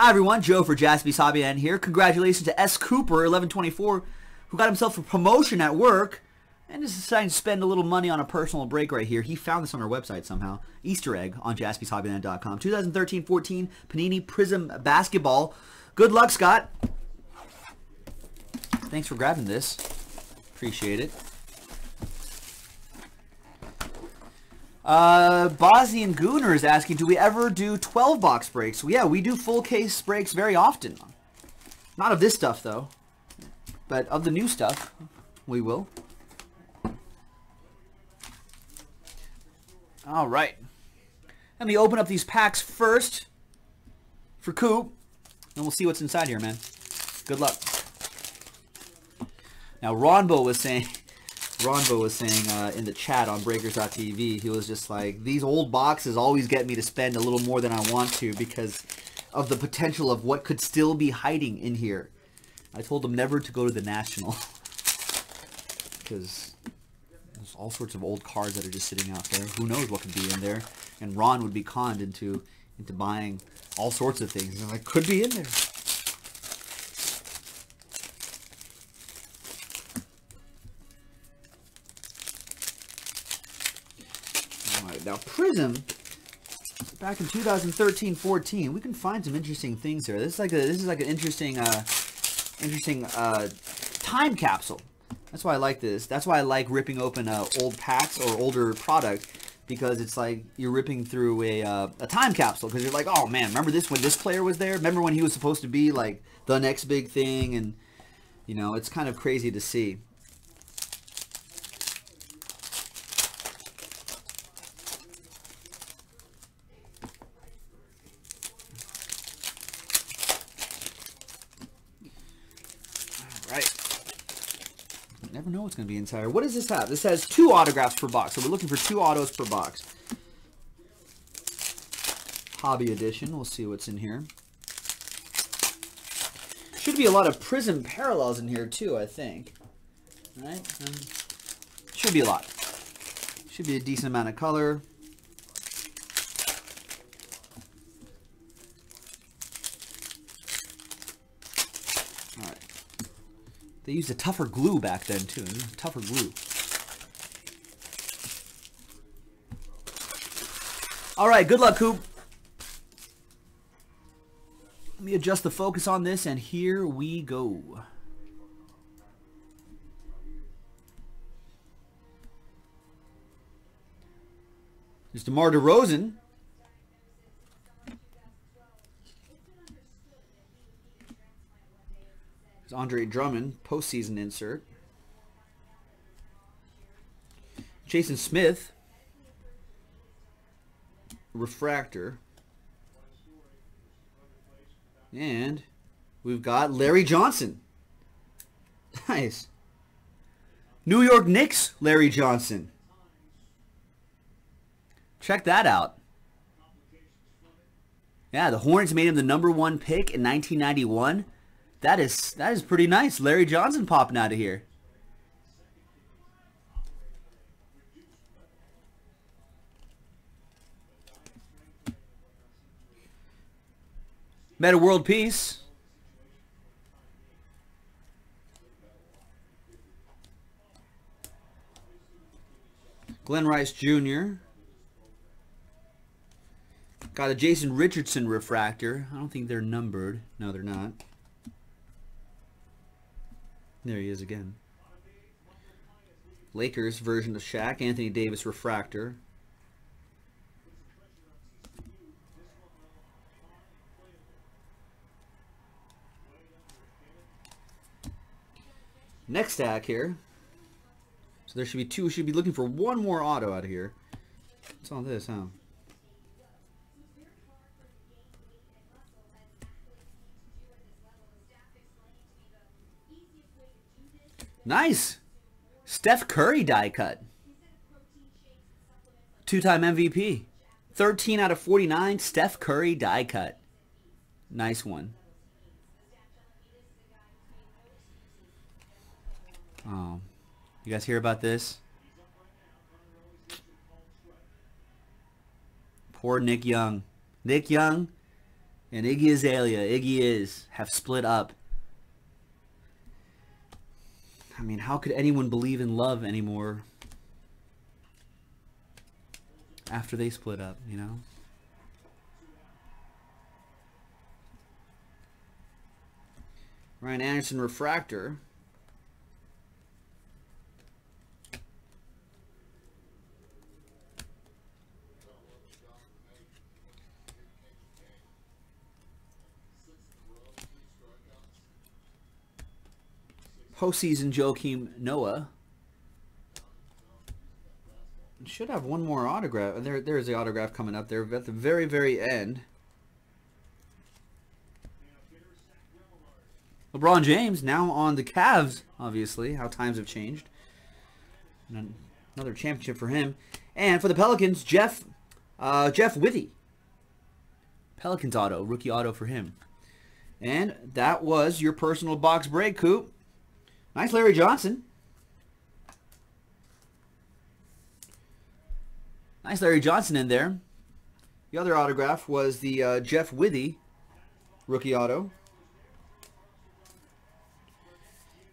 Hi everyone, Joe for Jaspy's Hobby Land here. Congratulations to S. Cooper, 1124, who got himself a promotion at work and is deciding to spend a little money on a personal break right here. He found this on our website somehow. Easter egg on jaspyshobbyland.com. 2013-14 Panini Prizm Basketball. Good luck, Scott. Thanks for grabbing this. Appreciate it. Uh, Bosnian Gooner is asking, do we ever do 12 box breaks? Yeah, we do full case breaks very often. Not of this stuff, though. But of the new stuff, we will. All right. Let me open up these packs first for Coop, and we'll see what's inside here, man. Good luck. Now, Ronbo was saying... Ronbo was saying uh, in the chat on Breakers.tv, he was just like, these old boxes always get me to spend a little more than I want to because of the potential of what could still be hiding in here. I told him never to go to the National because there's all sorts of old cards that are just sitting out there. Who knows what could be in there? And Ron would be conned into into buying all sorts of things. And like, could be in there. Prizm, back in 2013-14, we can find some interesting things here. This is like a this is like an interesting uh, interesting uh, time capsule. That's why I like this. That's why I like ripping open uh, old packs or older product because it's like you're ripping through a, uh, a time capsule because you're like, oh man, remember this when this player was there? Remember when he was supposed to be like the next big thing? And you know, it's kind of crazy to see. Never know what's going to be inside. What does this have? This has two autographs per box. So we're looking for two autos per box. Hobby edition. We'll see what's in here. Should be a lot of Prizm parallels in here too, I think. Right? Um, should be a lot. Should be a decent amount of color. They used a tougher glue back then, too. Tougher glue. All right, good luck, Coop. Let me adjust the focus on this, and here we go. There's DeMar DeRozan. Andre Drummond, postseason insert. Jason Smith, refractor. And we've got Larry Johnson. Nice. New York Knicks, Larry Johnson. Check that out. Yeah, the Hornets made him the number one pick in 1991. That is that is pretty nice. Larry Johnson popping out of here. Metta World Peace. Glen Rice Jr. Got a Jason Richardson refractor. I don't think they're numbered. No, they're not. There he is again. Lakers version of Shaq, Anthony Davis refractor. Next stack here. So there should be two. We should be looking for one more auto out of here. What's all this, huh? Nice. Steph Curry die cut. Two-time MVP. 13 out of 49, Steph Curry die cut. Nice one. Oh. You guys hear about this? Poor Nick Young. Nick Young and Iggy Azalea, Iggy is, have split up. I mean, how could anyone believe in love anymore after they split up, you know? Ryan Anderson refractor. Postseason Joakim Noah. Should have one more autograph. There, there's the autograph coming up there at the very, very end. LeBron James now on the Cavs, obviously. How times have changed. And another championship for him. And for the Pelicans, Jeff uh, Jeff Withey. Pelicans auto, rookie auto for him. And that was your personal box break, Coop. Nice Larry Johnson. Nice Larry Johnson in there. The other autograph was the uh, Jeff Withey rookie auto.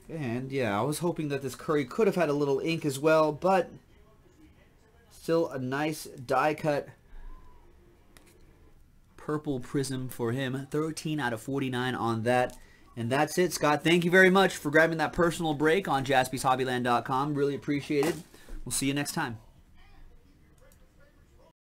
And yeah, I was hoping that this Curry could have had a little ink as well, but still a nice die cut purple prism for him. 13 out of 49 on that. And that's it, Scott. Thank you very much for grabbing that personal break on jaspyshobbyland.com. Really appreciate it. We'll see you next time.